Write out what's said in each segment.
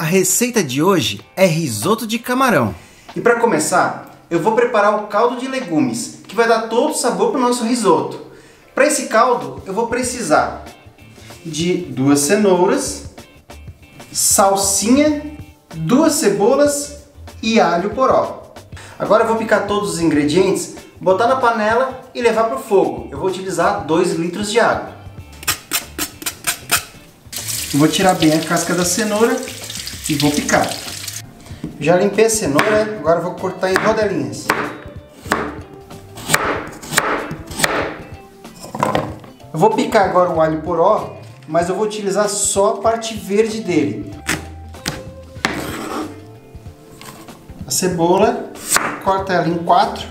A receita de hoje é risoto de camarão. E para começar, eu vou preparar o caldo de legumes, que vai dar todo o sabor para o nosso risoto. Para esse caldo, eu vou precisar de duas cenouras, salsinha, duas cebolas e alho poró. Agora eu vou picar todos os ingredientes, botar na panela e levar para o fogo. Eu vou utilizar 2 litros de água. Vou tirar bem a casca da cenoura e vou picar. Já limpei a cenoura, agora vou cortar em rodelinhas. Eu vou picar agora o alho poró, mas eu vou utilizar só a parte verde dele. A cebola, corta ela em quatro.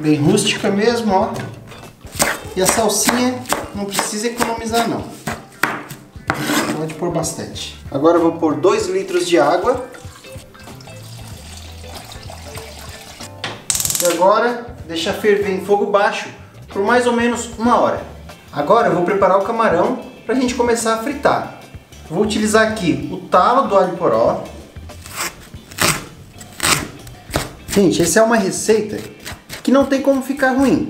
Bem rústica mesmo, ó. E a salsinha não precisa economizar não. Pode pôr bastante. Agora eu vou pôr 2 litros de água. E agora deixa ferver em fogo baixo por mais ou menos uma hora. Agora eu vou preparar o camarão para a gente começar a fritar. Vou utilizar aqui o talo do alho poró. Gente, essa é uma receita que não tem como ficar ruim.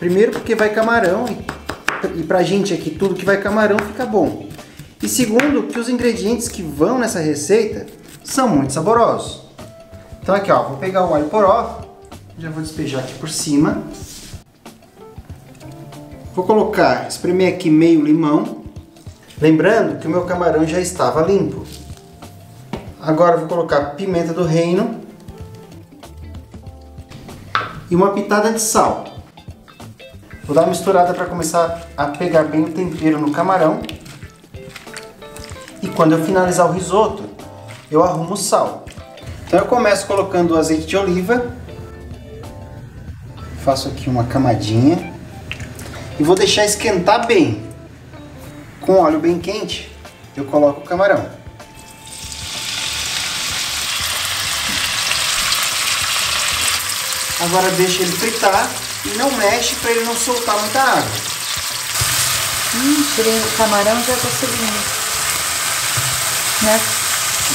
Primeiro porque vai camarão e, e pra gente aqui tudo que vai camarão fica bom. E segundo que os ingredientes que vão nessa receita são muito saborosos. Então aqui ó, vou pegar o alho poró, já vou despejar aqui por cima. Vou colocar, espremer aqui meio limão. Lembrando que o meu camarão já estava limpo. Agora vou colocar pimenta do reino. E uma pitada de sal. Vou dar uma misturada para começar a pegar bem o tempero no camarão. E quando eu finalizar o risoto, eu arrumo o sal. Então eu começo colocando o azeite de oliva. Faço aqui uma camadinha. E vou deixar esquentar bem. Com óleo bem quente, eu coloco o camarão. Agora deixa ele fritar e não mexe para ele não soltar muita água. Hum, tirei o camarão já tá subindo. Né?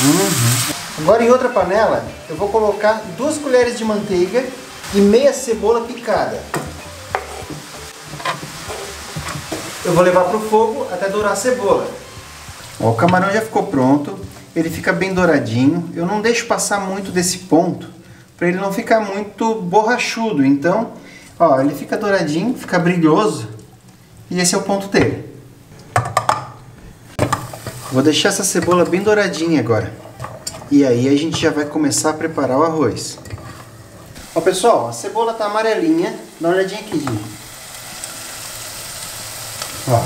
Uhum. Agora em outra panela, eu vou colocar duas colheres de manteiga e meia cebola picada. Eu vou levar para o fogo até dourar a cebola. Ó, o camarão já ficou pronto, ele fica bem douradinho. Eu não deixo passar muito desse ponto, para ele não ficar muito borrachudo. Então, ó, ele fica douradinho, fica brilhoso, e esse é o ponto dele. Vou deixar essa cebola bem douradinha agora. E aí a gente já vai começar a preparar o arroz. Ó pessoal, a cebola tá amarelinha. Dá uma olhadinha aqui. Ó.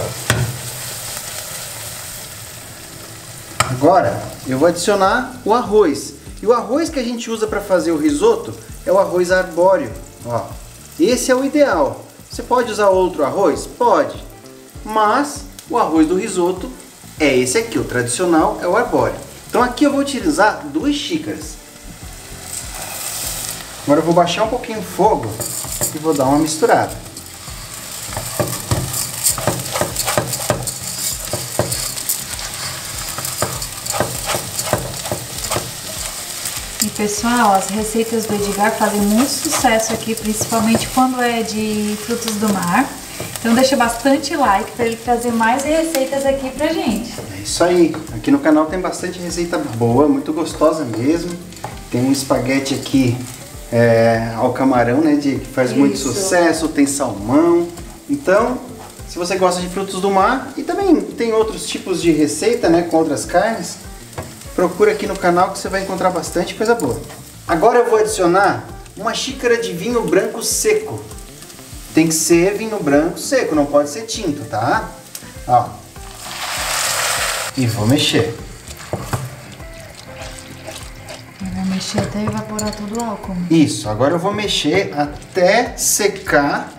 Agora eu vou adicionar o arroz. E o arroz que a gente usa para fazer o risoto é o arroz arbóreo. Ó. Esse é o ideal. Você pode usar outro arroz? Pode. Mas o arroz do risoto é esse aqui, o tradicional é o arbóreo. Então aqui eu vou utilizar duas xícaras. Agora eu vou baixar um pouquinho o fogo e vou dar uma misturada. E pessoal, as receitas do Edgar fazem muito sucesso aqui, principalmente quando é de frutos do mar. Então deixa bastante like para ele trazer mais receitas aqui pra gente. É isso aí. Aqui no canal tem bastante receita boa, muito gostosa mesmo. Tem um espaguete aqui é, ao camarão, né, de, que faz Isso. muito sucesso, tem salmão. Então, se você gosta de frutos do mar e também tem outros tipos de receita, né, com outras carnes, procura aqui no canal que você vai encontrar bastante coisa boa. Agora eu vou adicionar uma xícara de vinho branco seco. Tem que ser vinho branco seco, não pode ser tinto, tá? Ó. E vou mexer. Vai mexer até evaporar todo o álcool. Isso, agora eu vou mexer até secar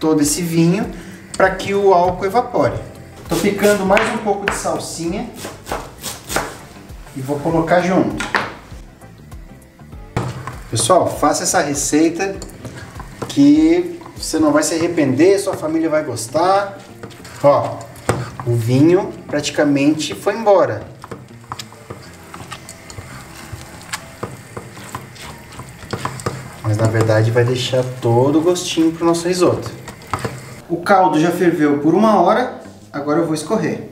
todo esse vinho para que o álcool evapore. Tô picando mais um pouco de salsinha e vou colocar junto. Pessoal, faça essa receita que você não vai se arrepender, sua família vai gostar. Ó, o vinho praticamente foi embora. Mas na verdade vai deixar todo o gostinho para o nosso risoto. O caldo já ferveu por uma hora, agora eu vou escorrer.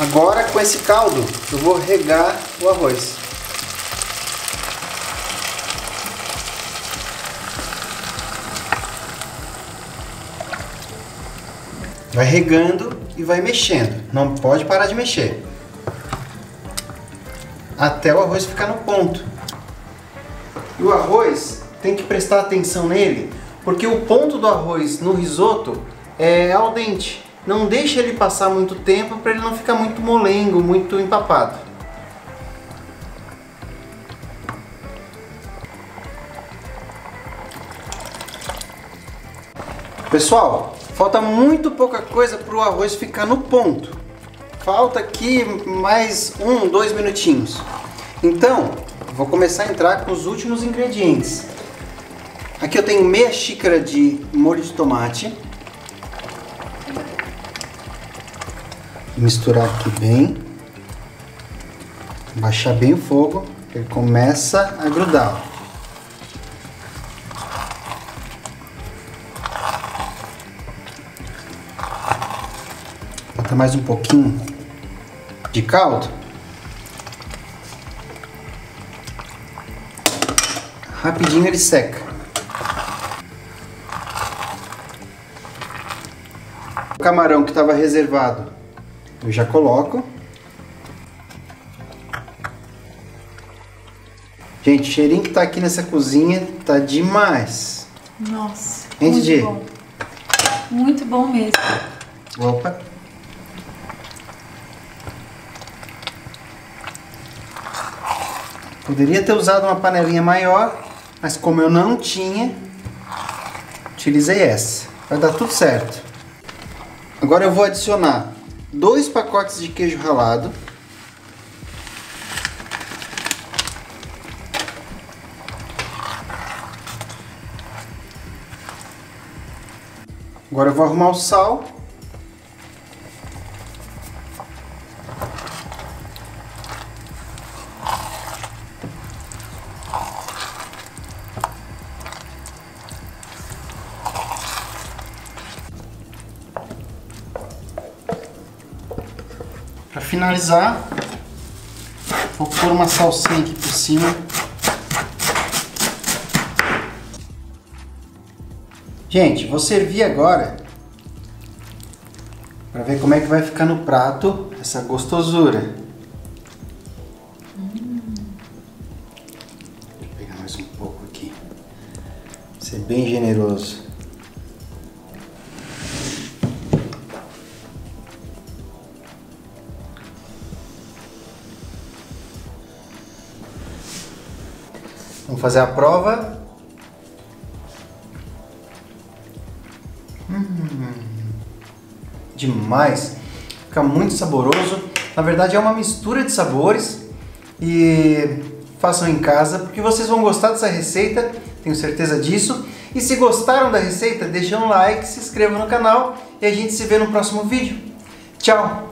Agora com esse caldo eu vou regar o arroz. Vai regando e vai mexendo. Não pode parar de mexer. Até o arroz ficar no ponto. E o arroz tem que prestar atenção nele, porque o ponto do arroz no risoto é ao dente. Não deixa ele passar muito tempo para ele não ficar muito molengo, muito empapado. Pessoal, falta muito pouca coisa para o arroz ficar no ponto. Falta aqui mais um, dois minutinhos. Então, vou começar a entrar com os últimos ingredientes. Aqui eu tenho meia xícara de molho de tomate. Misturar aqui bem. Baixar bem o fogo, ele começa a grudar. Mais um pouquinho de caldo. Rapidinho ele seca. O camarão que estava reservado, eu já coloco. Gente, o cheirinho que tá aqui nessa cozinha tá demais. Nossa. Hein, muito Didi? bom. Muito bom mesmo. Opa. Poderia ter usado uma panelinha maior, mas como eu não tinha, utilizei essa. Vai dar tudo certo. Agora eu vou adicionar dois pacotes de queijo ralado. Agora eu vou arrumar o sal. Finalizar, vou pôr uma salsinha aqui por cima. Gente, vou servir agora para ver como é que vai ficar no prato essa gostosura. Vou pegar mais um pouco aqui. Ser bem generoso. Fazer a prova. Hum, demais. Fica muito saboroso. Na verdade é uma mistura de sabores. E façam em casa porque vocês vão gostar dessa receita, tenho certeza disso. E se gostaram da receita, deixem um like, se inscrevam no canal e a gente se vê no próximo vídeo. Tchau!